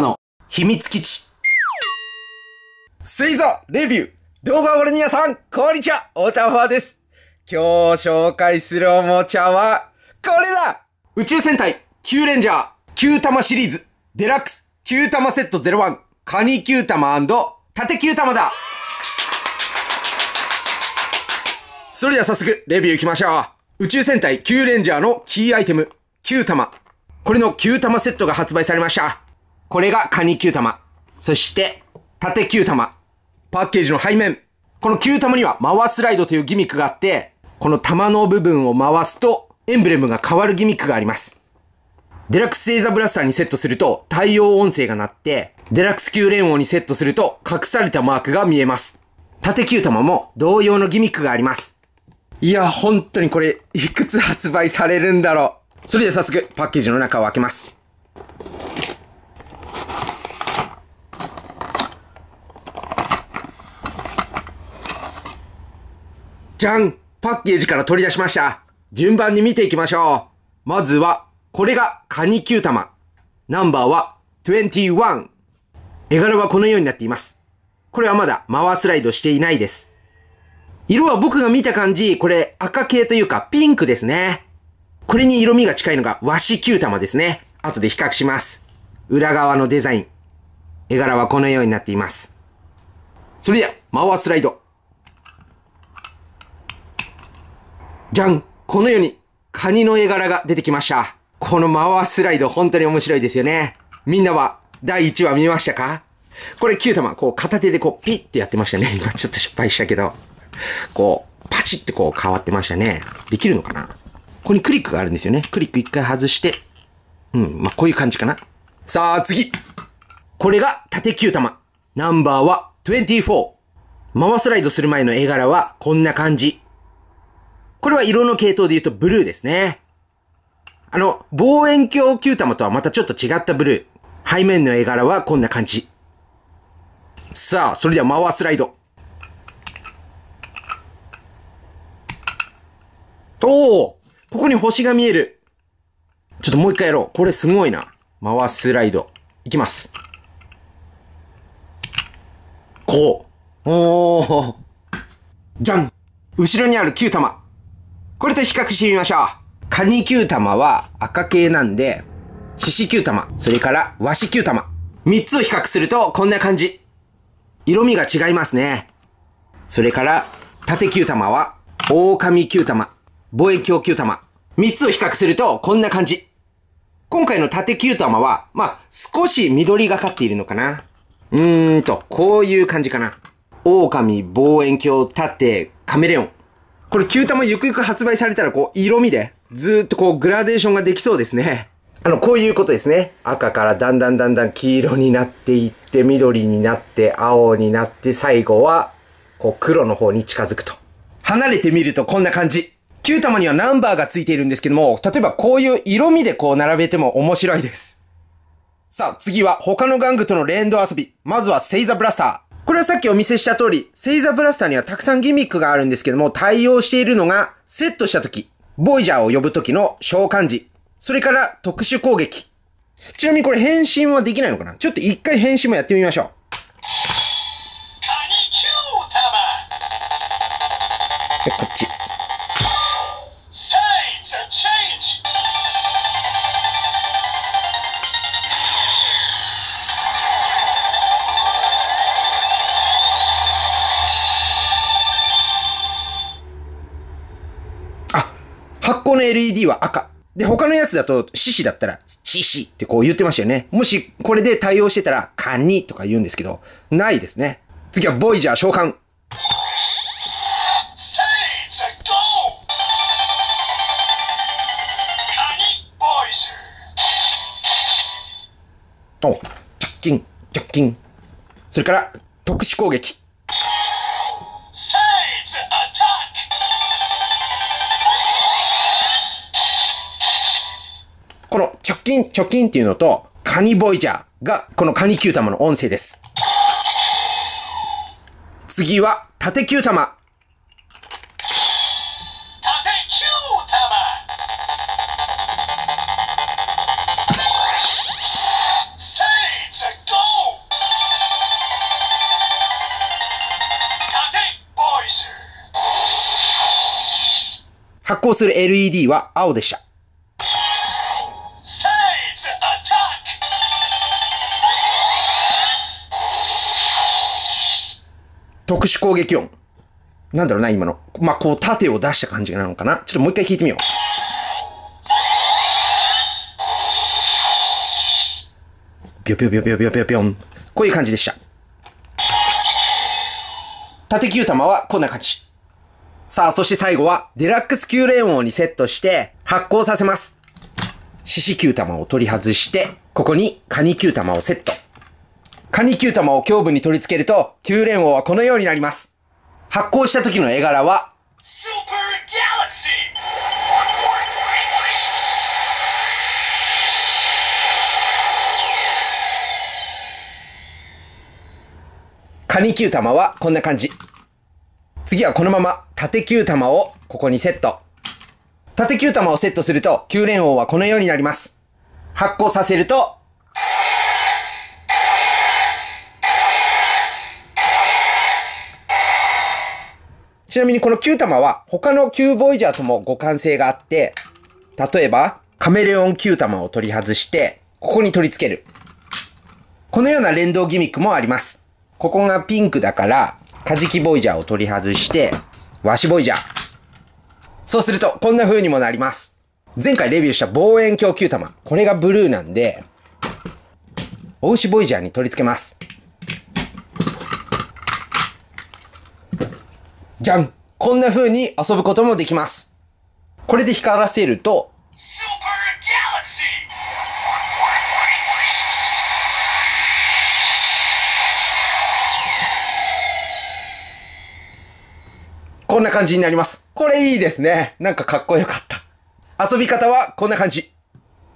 の秘密基地。水座レビュー動画をご覧の皆さん、こんにちはヲタファです今日紹介するおもちゃは、これだ宇宙戦隊、キュウレンジャー、キュータマシリーズ、デラックス、キュータマセット01、カニキュータマタテキュータマだそれでは早速、レビュー行きましょう。宇宙戦隊キュウレンジャーのキーアイテム、キュータマ。これのキュータマセットが発売されました。これがカニキュータマ。そして、タテキュータマ。パッケージの背面。このキュータマには回すライドというギミックがあって、この玉の部分を回すと、エンブレムが変わるギミックがあります。デラックスセイザブラスターにセットすると対応音声が鳴って、デラックスキュウレンオーにセットすると隠されたマークが見えます。タテキュータマも同様のギミックがあります。いや、本当にこれ、いくつ発売されるんだろう。それでは早速、パッケージの中を開けます。じゃんパッケージから取り出しました。順番に見ていきましょう。まずは、これがカニキュー玉。ナンバーは21。絵柄はこのようになっています。これはまだ回スライドしていないです。色は僕が見た感じ、これ赤系というかピンクですね。これに色味が近いのが和紙球玉ですね。後で比較します。裏側のデザイン。絵柄はこのようになっています。それでは、回スライド。じゃんこのように、カニの絵柄が出てきました。この回スライド本当に面白いですよね。みんなは第1話見ましたか？これ9玉、こう片手でこうピッてやってましたね。今ちょっと失敗したけど。こう、パチってこう変わってましたね。できるのかな？ここにクリックがあるんですよね。クリック一回外して、うん、まあ、こういう感じかな。さあ、次これが縦球玉。ナンバーは24。回スライドする前の絵柄はこんな感じ。これは色の系統で言うとブルーですね。あの、望遠鏡球玉とはまたちょっと違ったブルー。背面の絵柄はこんな感じ。さあ、それでは回スライド。おおここに星が見える。ちょっともう一回やろう。これすごいな。回すライド。いきます。こう。おおじゃん後ろにある9玉。これと比較してみましょう。カニ9玉は赤系なんで、獅子9玉、それから和紙9玉。3つを比較するとこんな感じ。色味が違いますね。それから、縦9玉は、狼9玉。望遠鏡球玉。三つを比較すると、こんな感じ。今回の縦球玉は、まあ、少し緑がかっているのかな。うーんと、こういう感じかな。狼、望遠鏡、縦、カメレオン。これ、球玉ゆくゆく発売されたら、こう、色味で、ずーっとこう、グラデーションができそうですね。あの、こういうことですね。赤からだんだんだんだん黄色になっていって、緑になって、青になって、最後は、こう、黒の方に近づくと。離れてみるとこんな感じ。9玉にはナンバーがついているんですけども、例えばこういう色味でこう並べても面白いです。さあ、次は他の玩具との連動遊び。まずはセイザブラスター。これはさっきお見せした通り、セイザーブラスターにはたくさんギミックがあるんですけども、対応しているのが、セットした時、ボイジャーを呼ぶ時の召喚時、それから特殊攻撃。ちなみにこれ変身はできないのかな？ちょっと一回変身もやってみましょう。こっち。LED は赤。で、他のやつだと、獅子だったら、獅子ってこう言ってましたよね。もし、これで対応してたら、カニとか言うんですけど、ないですね。次は、ボイジャー召喚。お、直近、直近。それから、特殊攻撃。金、貯金っていうのと、カニボイジャーが、このカニ9玉の音声です。次は、縦9玉。発光する LED は青でした。特殊攻撃音。なんだろうな、今の。まあ、こう、盾を出した感じなのかな？ちょっともう一回聞いてみよう。ビョビョビョビョビョビョビョン。こういう感じでした。縦球玉はこんな感じ。さあ、そして最後は、デラックス9連音にセットして発光させます。獅子球玉を取り外して、ここにカニ球玉をセット。カニ球玉を胸部に取り付けると、9連音はこのようになります。発光した時の絵柄は、カニ球玉はこんな感じ。次はこのまま縦球玉をここにセット。縦球玉をセットすると9連音はこのようになります。発光させると、ちなみにこの9玉は他の9ボイジャーとも互換性があって、例えばカメレオン9玉を取り外して、ここに取り付ける。このような連動ギミックもあります。ここがピンクだから、カジキボイジャーを取り外して、ワシボイジャー。そうすると、こんな風にもなります。前回レビューした望遠鏡球玉。これがブルーなんで、お牛ボイジャーに取り付けます。じゃんこんな風に遊ぶこともできます。これで光らせると、こんな感じになります。これいいですね。なんかかっこよかった。遊び方はこんな感じ。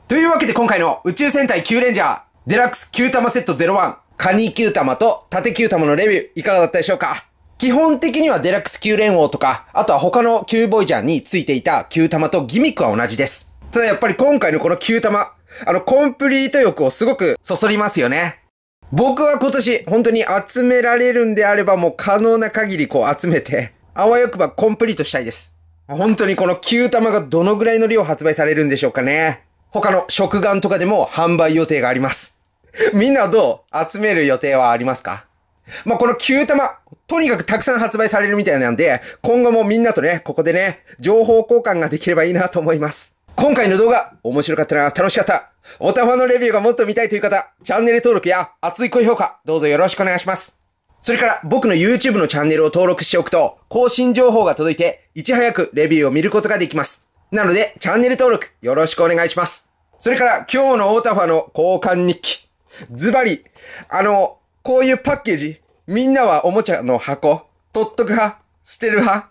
というわけで今回の宇宙戦隊キューレンジャーデラックス9玉セット01カニ9玉と縦9玉のレビューいかがだったでしょうか？基本的にはデラックスキュウレンオーとか、あとは他のキューボイジャーについていたキュータマとギミックは同じです。ただやっぱり今回のこのキュータマ、あのコンプリート欲をすごくそそりますよね。僕は今年本当に集められるんであればもう可能な限りこう集めて、あわよくばコンプリートしたいです。本当にこの9玉がどのぐらいの量発売されるんでしょうかね。他の食玩とかでも販売予定があります。みんなどう？集める予定はありますか？まあ、この9玉、とにかくたくさん発売されるみたいなんで、今後もみんなとね、ここでね、情報交換ができればいいなと思います。今回の動画、面白かったな、楽しかった。おたまのレビューがもっと見たいという方、チャンネル登録や熱い高評価、どうぞよろしくお願いします。それから僕の YouTube のチャンネルを登録しておくと、更新情報が届いて、いち早くレビューを見ることができます。なので、チャンネル登録よろしくお願いします。それから今日のオータファの交換日記。ズバリ、あの、こういうパッケージ、みんなはおもちゃの箱、取っとく派捨てる派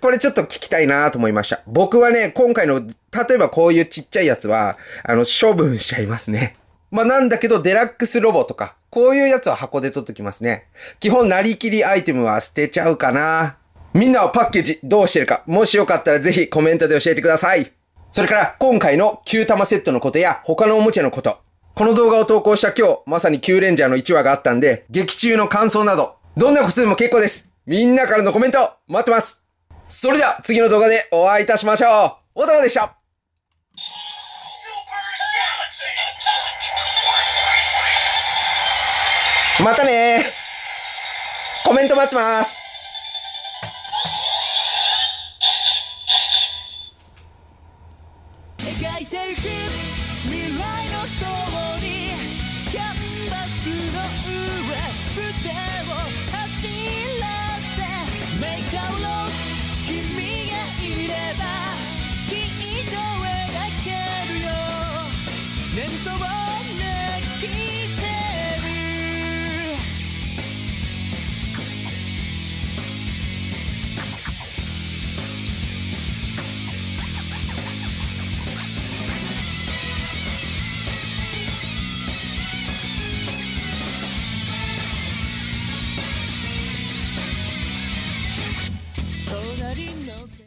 これちょっと聞きたいなと思いました。僕はね、今回の、例えばこういうちっちゃいやつは、あの、処分しちゃいますね。まあ、なんだけど、デラックスロボとか、こういうやつは箱で取っときますね。基本、なりきりアイテムは捨てちゃうかな。みんなはパッケージどうしてるか、もしよかったらぜひコメントで教えてください。それから、今回の9玉セットのことや、他のおもちゃのこと。この動画を投稿した今日、まさに9レンジャーの1話があったんで、劇中の感想など、どんなことでも結構です。みんなからのコメント、待ってます。それでは、次の動画でお会いいたしましょう。おたまでしたまたねコメント待ってますの上筆を